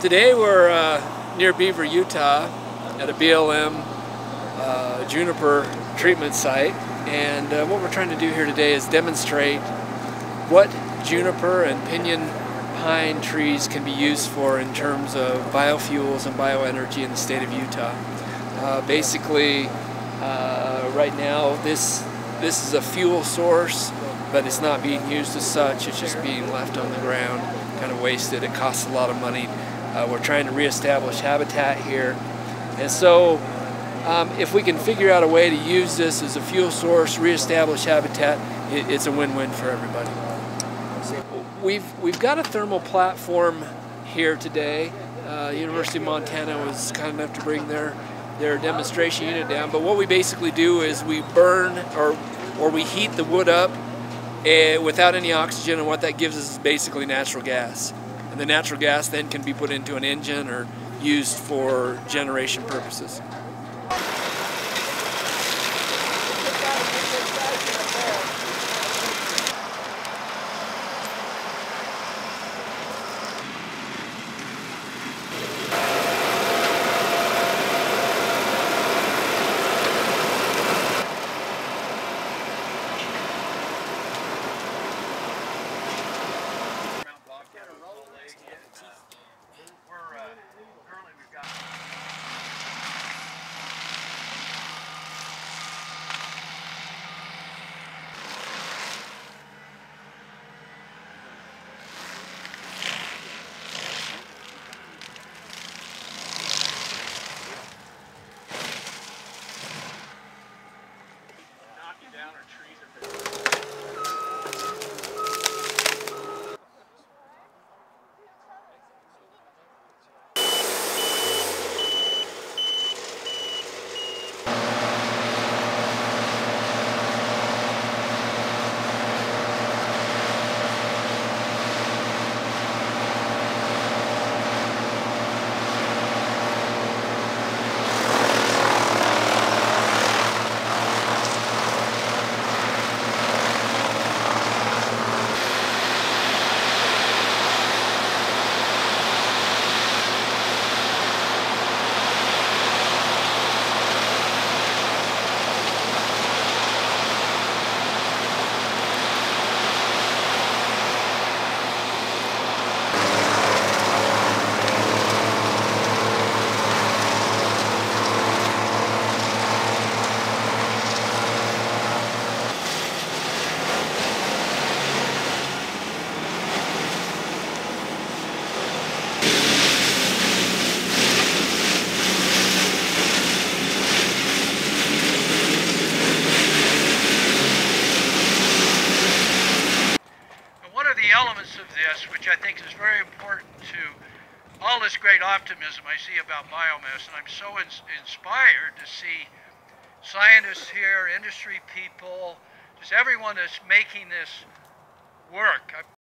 Today we're uh, near Beaver, Utah at a BLM uh, juniper treatment site and uh, what we're trying to do here today is demonstrate what juniper and pinyon pine trees can be used for in terms of biofuels and bioenergy in the state of Utah. Uh, basically, uh, right now this this is a fuel source, but it's not being used as such. It's just being left on the ground, kind of wasted. It costs a lot of money uh, we're trying to reestablish habitat here. And so um, if we can figure out a way to use this as a fuel source, reestablish habitat, it, it's a win-win for everybody. We've, we've got a thermal platform here today. Uh, University of Montana was kind enough to bring their, their demonstration unit down. But what we basically do is we burn or, or we heat the wood up uh, without any oxygen, and what that gives us is basically natural gas. And the natural gas then can be put into an engine or used for generation purposes. This, which I think is very important to all this great optimism I see about biomass, and I'm so ins inspired to see scientists here, industry people, just everyone that's making this work. I,